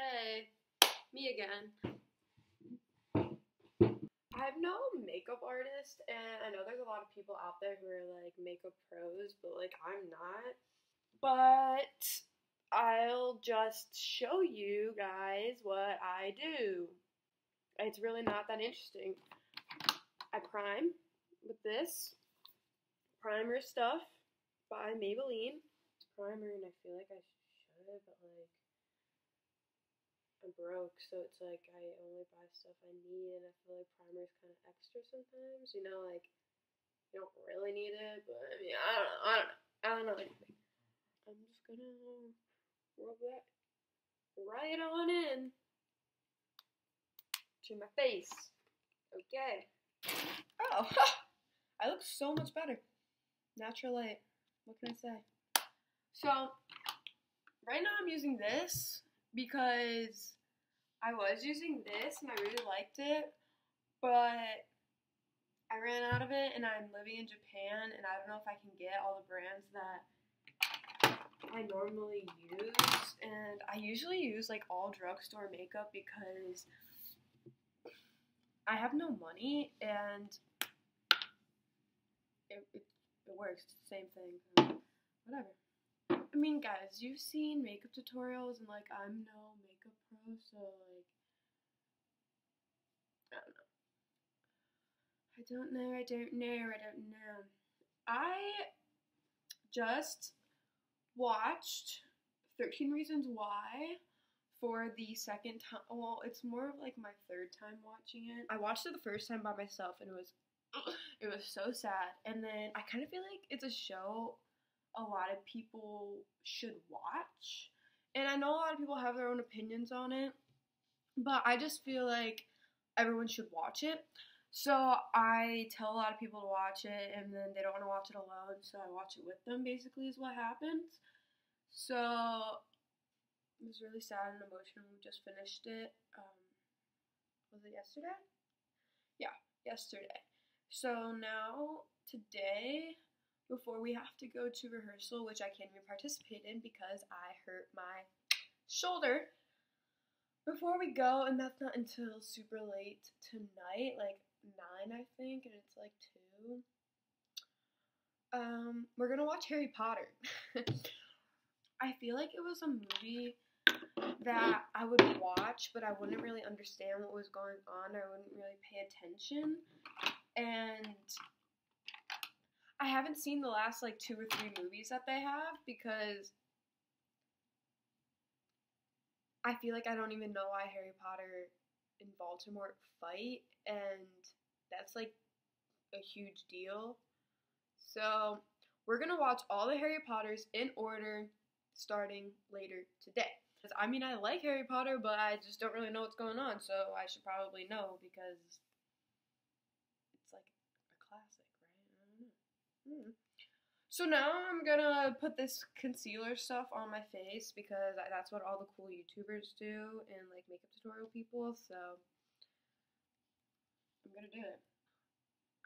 Hey, me again. I'm no makeup artist, and I know there's a lot of people out there who are like makeup pros, but like I'm not. But I'll just show you guys what I do. It's really not that interesting. I prime with this primer stuff by Maybelline. It's primer, and I feel like I should, but like I'm broke, so it's like I only buy stuff I need, and I feel like primer is kind of extra sometimes. You know, like you don't really need it, but I mean, I don't know. I don't know. I don't know anything. I'm just gonna rub that right on in to my face. Okay. Oh, I look so much better. Natural light. What can I say? So, right now I'm using this because I was using this and I really liked it, but I ran out of it and I'm living in Japan and I don't know if I can get all the brands that I normally use. And I usually use like all drugstore makeup because I have no money and it, it, it works. Same thing. Whatever. I mean, guys, you've seen makeup tutorials, and like, I'm no makeup pro, so like, I don't know. I don't know. I don't know. I don't know. I just watched 13 Reasons Why for the second time. Well, it's more of like my third time watching it. I watched it the first time by myself, and it was it was so sad. And then I kind of feel like it's a show a lot of people should watch. And I know a lot of people have their own opinions on it, but I just feel like everyone should watch it. So I tell a lot of people to watch it, and then they don't want to watch it alone, so I watch it with them. Basically, is what happens. So it was really sad and emotional. We just finished it. Um, was it yesterday? Yeah, yesterday. So now today before we have to go to rehearsal, which I can't even participate in because I hurt my shoulder. Before we go, and that's not until super late tonight, like 9, I think, and it's like 2. Um, we're gonna watch Harry Potter. I feel like it was a movie that I would watch, but I wouldn't really understand what was going on. I wouldn't really pay attention. And I haven't seen the last like two or three movies that they have because I feel like I don't even know why Harry Potter and Voldemort fight, and that's like a huge deal. So we're gonna watch all the Harry Potters in order starting later today. Cause I mean, I like Harry Potter, but I just don't really know what's going on, so I should probably know because Hmm. So now I'm gonna put this concealer stuff on my face because that's what all the cool YouTubers do and like makeup tutorial people. So I'm gonna do it.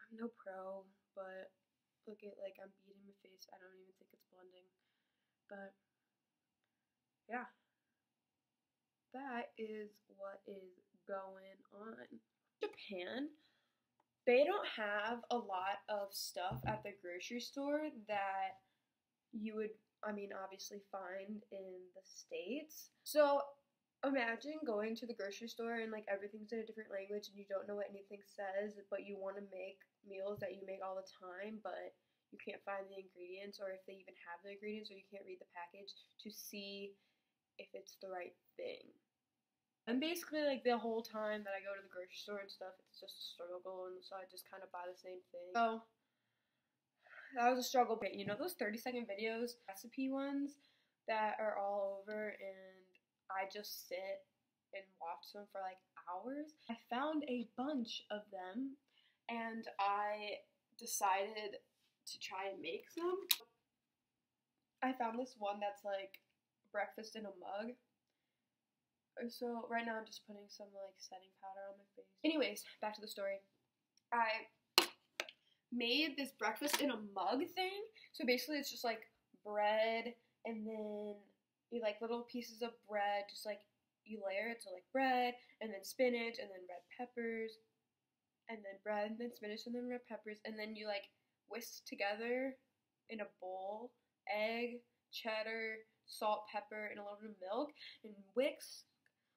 I'm no pro, but look at like I'm beating my face. I don't even think it's blending, but yeah, that is what is going on. Japan they don't have a lot of stuff at the grocery store that you would I mean obviously find in the states. So imagine going to the grocery store and like everything's in a different language and you don't know what anything says, but you want to make meals that you make all the time, but you can't find the ingredients or if they even have the ingredients or you can't read the package to see if it's the right thing. And basically, like the whole time that I go to the grocery store and stuff, it's just a struggle, and so I just kind of buy the same thing. So that was a struggle. But you know those thirty second videos, recipe ones that are all over, and I just sit and watch them for like hours. I found a bunch of them, and I decided to try and make some. I found this one that's like breakfast in a mug so right now I'm just putting some like setting powder on my face. Anyways, back to the story. I made this breakfast in a mug thing. So basically it's just like bread and then you like little pieces of bread just like you layer it so like bread and then spinach and then red peppers and then bread and then spinach and then red peppers and then you like whisk together in a bowl egg, cheddar, salt, pepper, and a little bit of milk and whisk,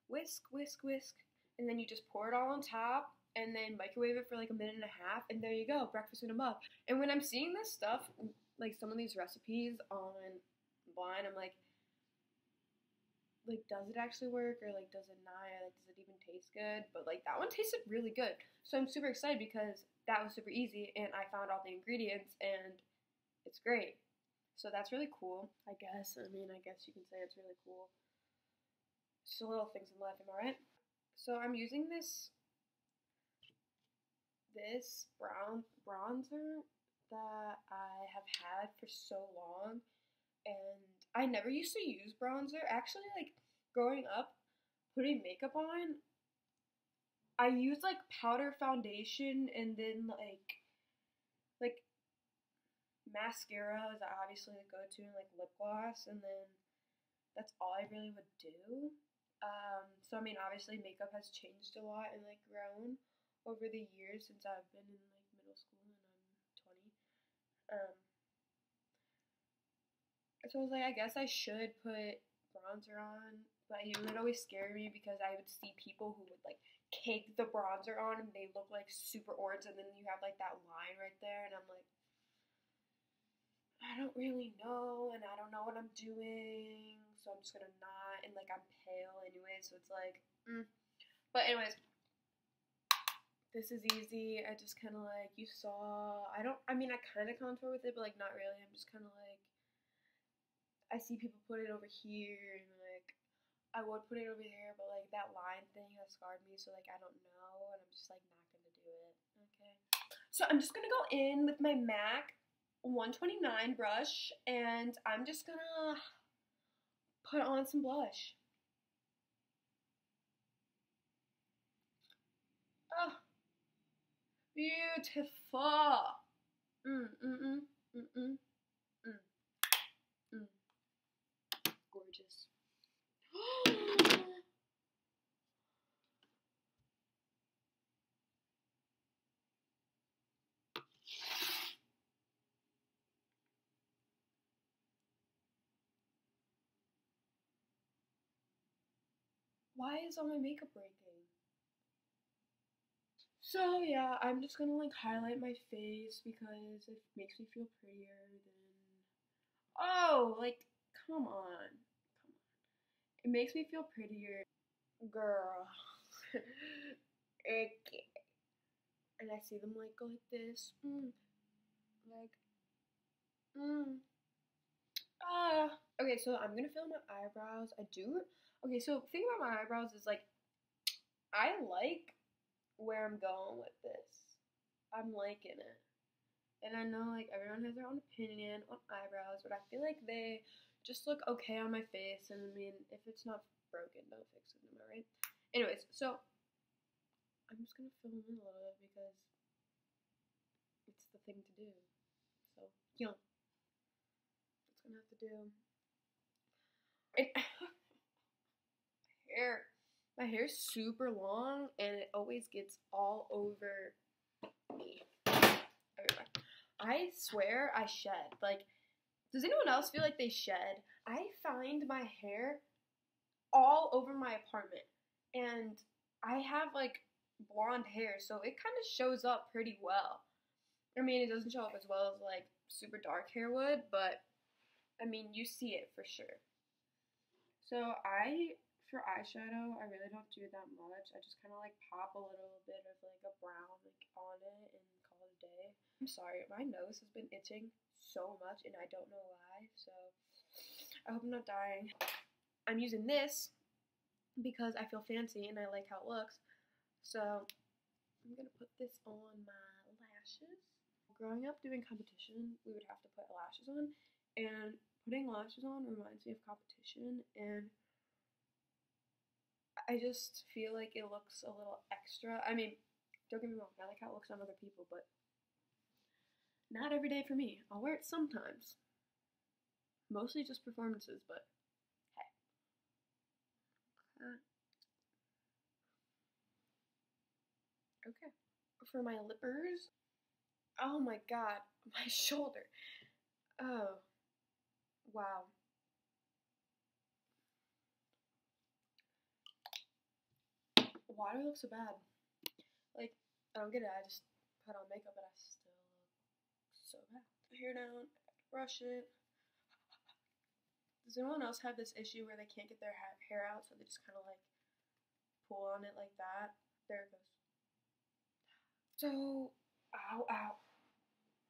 whisk, whisk, whisk, and then you just pour it all on top and then microwave it for like a minute and a half and there you go, breakfast in a mug. And when I'm seeing this stuff, like some of these recipes on, online, I'm like like does it actually work or like does it not or like does it even taste good? But like that one tasted really good. So i'm super excited because that was super easy and i found all the ingredients and it's great. So that's really cool i guess. I mean i guess you can say it's really cool just little things in life am i right so i'm using this this brown bronzer that i have had for so long and I never used to use bronzer. Actually, like growing up, putting makeup on, I used like powder foundation and then like like mascara is obviously the go-to and like lip gloss and then that's all I really would do. Um, so I mean obviously makeup has changed a lot and like grown over the years since I've been in like middle school and I'm 20. Um, so I was like, I guess I should put bronzer on, but it would always scare me because I would see people who would like cake the bronzer on and they look like super orange, and then you have like that line right there, and I'm like, I don't really know, and I don't know what I'm doing, so I'm just gonna not, and like I'm pale anyway, so it's like, mm. but anyways. This is easy. I just kind of like you saw. I don't. I mean, I kind of contour with it, but like not really. I'm just kind of like I see people put it over here and like I would put it over here, but like that line thing has scarred me, so like I don't know, and I'm just like not gonna do it. Okay. So I'm just gonna go in with my MAC 129 brush, and I'm just gonna put on some blush. Oh, beautiful. Mm mm mm mm mm. gorgeous. Why is all my makeup breaking? So yeah, I'm just gonna like highlight my face because it makes me feel prettier than Oh, like come on. come on. It makes me feel prettier. Girl. okay. And I see them like go like this. Mm. Like, mm. Ah. Okay, so I'm gonna fill my eyebrows. I do. Okay, so thing about my eyebrows is like, I like where I'm going with this. I'm liking it. And I know like everyone has their own opinion on eyebrows, but I feel like they just look okay on my face. And I mean, if it's not broken, don't fix it. Am I right? Anyways, so I'm just gonna fill in a little bit because it's the thing to do. So you know, that's gonna have to do. And hair, my super long and it always gets all over me. Everywhere. I swear I shed like does anyone else feel like they shed? I find my hair all over my apartment. And I have like blonde hair, so it kind of shows up pretty well. I mean, it doesn't show up as well as like super dark hair would, but I mean, you see it for sure. So I, for eyeshadow, I really don't do that much. I just kind of like pop a little bit of like a brown like on it and call it a day. I'm sorry, my nose has been itching so much and I don't know why, so I hope I'm not dying. I'm using this because I feel fancy and I like how it looks. So I'm gonna put this on my lashes. Growing up doing competition, we would have to put lashes on, and putting lashes on reminds me of competition, and I just feel like it looks a little extra. I mean, don't get me wrong, I like how it looks on other people, but not every day for me. I'll wear it sometimes. Mostly just performances, but hey. Uh, okay. For my lippers, oh my god, my shoulder. Oh, wow. Why do I look so bad? Like, I don't get it. I just put on makeup, but I still look so bad. Hair down, brush it. Does anyone else have this issue where they can't get their ha- hair out, so they just kind of like pull on it like that? There it goes. So, ow, ow.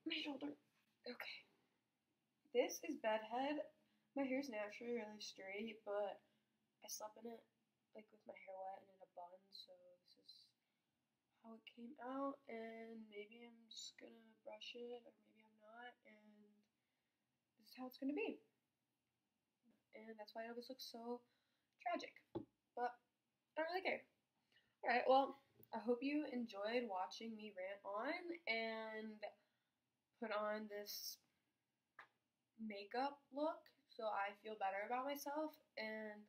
My shoulder. Okay. This is bedhead. My hair's naturally really straight, but I slept in it like with my hair wet and bun, so this is how it came out. And maybe I'm just gonna brush it, or maybe I'm not, and this is how it's gonna be. And that's why it always looks so tragic. But I don't really care. Alright, well, I hope you enjoyed watching me rant on and put on this makeup look so I feel better about myself and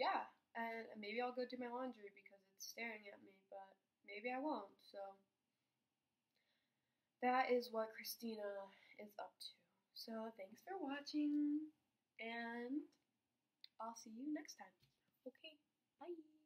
yeah, and maybe I'll go do my laundry because it's staring at me, but maybe I won't. So that is what Christina is up to. So thanks for watching and I'll see you next time. Okay, bye.